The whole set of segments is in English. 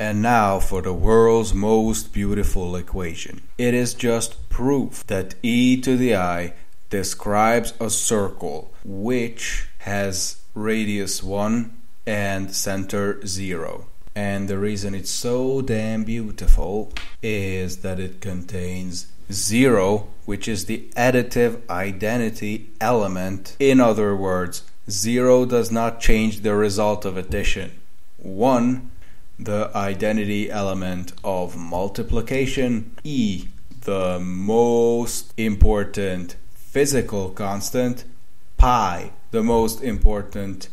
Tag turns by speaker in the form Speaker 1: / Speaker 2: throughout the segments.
Speaker 1: And now for the world's most beautiful equation. It is just proof that e to the i describes a circle which has radius 1 and center 0. And the reason it's so damn beautiful is that it contains 0, which is the additive identity element. In other words, 0 does not change the result of addition. 1 the identity element of multiplication, E, the most important physical constant, pi, the most important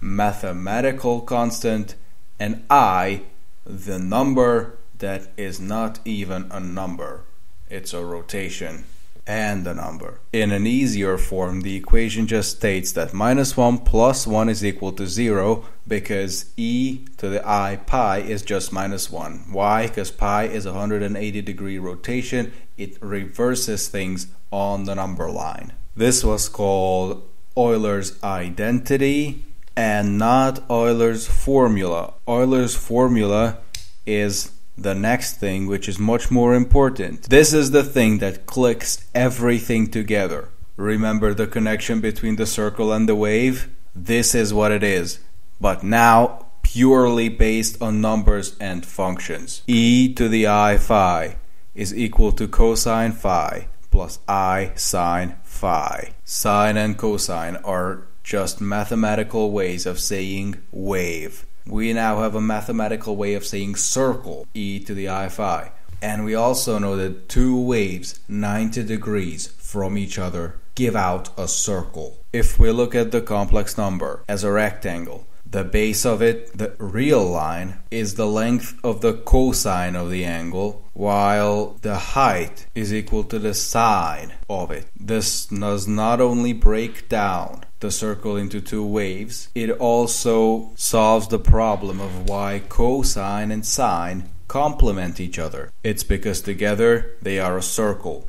Speaker 1: mathematical constant, and I, the number that is not even a number. It's a rotation and a number. In an easier form, the equation just states that minus 1 plus 1 is equal to 0 because e to the i pi is just minus 1. Why? Because pi is a 180 degree rotation. It reverses things on the number line. This was called Euler's identity and not Euler's formula. Euler's formula is the next thing, which is much more important. This is the thing that clicks everything together. Remember the connection between the circle and the wave? This is what it is. But now, purely based on numbers and functions. e to the i phi is equal to cosine phi plus i sine phi. Sine and cosine are just mathematical ways of saying wave we now have a mathematical way of saying circle, e to the i phi. And we also know that two waves 90 degrees from each other give out a circle. If we look at the complex number as a rectangle, the base of it, the real line, is the length of the cosine of the angle, while the height is equal to the sine of it. This does not only break down the circle into two waves, it also solves the problem of why cosine and sine complement each other. It's because together they are a circle.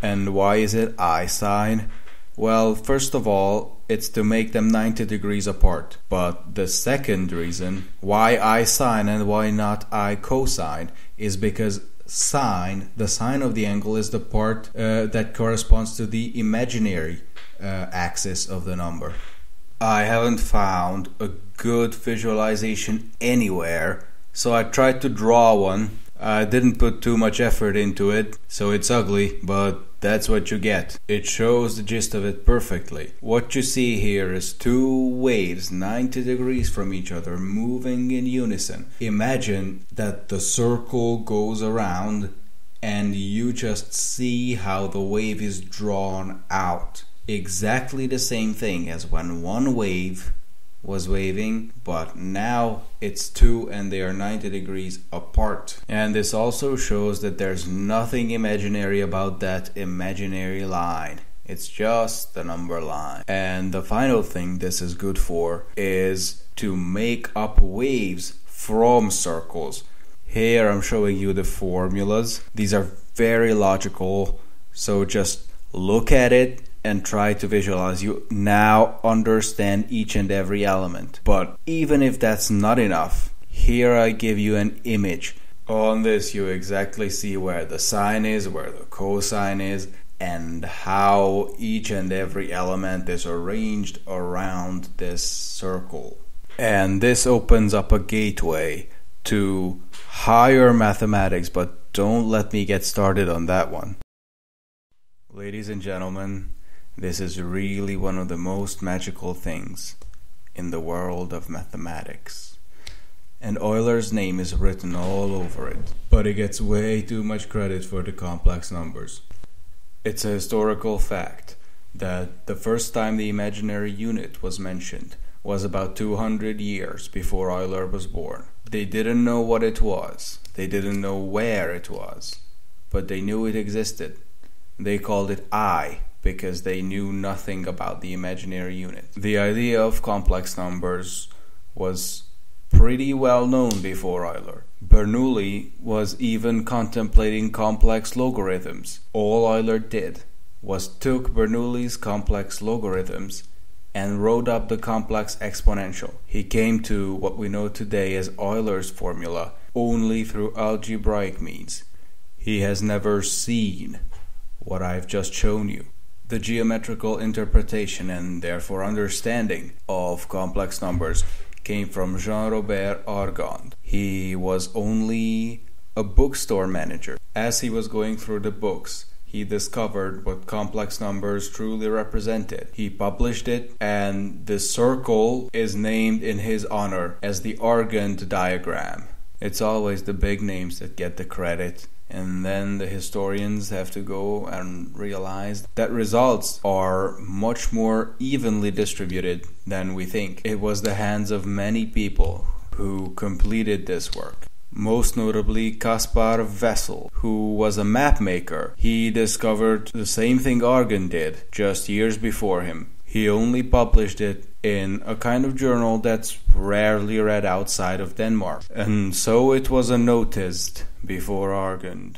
Speaker 1: And why is it I sine? Well, first of all, it's to make them 90 degrees apart. But the second reason why I sine and why not I cosine is because sine, the sine of the angle, is the part uh, that corresponds to the imaginary uh, axis of the number. I haven't found a good visualization anywhere, so I tried to draw one. I didn't put too much effort into it, so it's ugly, but that's what you get. It shows the gist of it perfectly. What you see here is two waves 90 degrees from each other moving in unison. Imagine that the circle goes around and you just see how the wave is drawn out exactly the same thing as when one wave was waving, but now it's two and they are 90 degrees apart. And this also shows that there's nothing imaginary about that imaginary line. It's just the number line. And the final thing this is good for is to make up waves from circles. Here I'm showing you the formulas. These are very logical, so just look at it and try to visualize. You now understand each and every element. But even if that's not enough, here I give you an image. On this, you exactly see where the sine is, where the cosine is, and how each and every element is arranged around this circle. And this opens up a gateway to higher mathematics, but don't let me get started on that one. Ladies and gentlemen, this is really one of the most magical things in the world of mathematics. And Euler's name is written all over it, but he gets way too much credit for the complex numbers. It's a historical fact that the first time the imaginary unit was mentioned was about 200 years before Euler was born. They didn't know what it was, they didn't know where it was, but they knew it existed. They called it I, because they knew nothing about the imaginary unit. The idea of complex numbers was pretty well known before Euler. Bernoulli was even contemplating complex logarithms. All Euler did was took Bernoulli's complex logarithms and wrote up the complex exponential. He came to what we know today as Euler's formula only through algebraic means. He has never seen what I've just shown you. The geometrical interpretation and therefore understanding of complex numbers came from Jean Robert Argand. He was only a bookstore manager. As he was going through the books, he discovered what complex numbers truly represented. He published it, and the circle is named in his honor as the Argand diagram. It's always the big names that get the credit and then the historians have to go and realize that results are much more evenly distributed than we think. It was the hands of many people who completed this work. Most notably, Caspar Wessel, who was a mapmaker. He discovered the same thing Argand did just years before him. He only published it in a kind of journal that's rarely read outside of Denmark. And so it was unnoticed before Argand.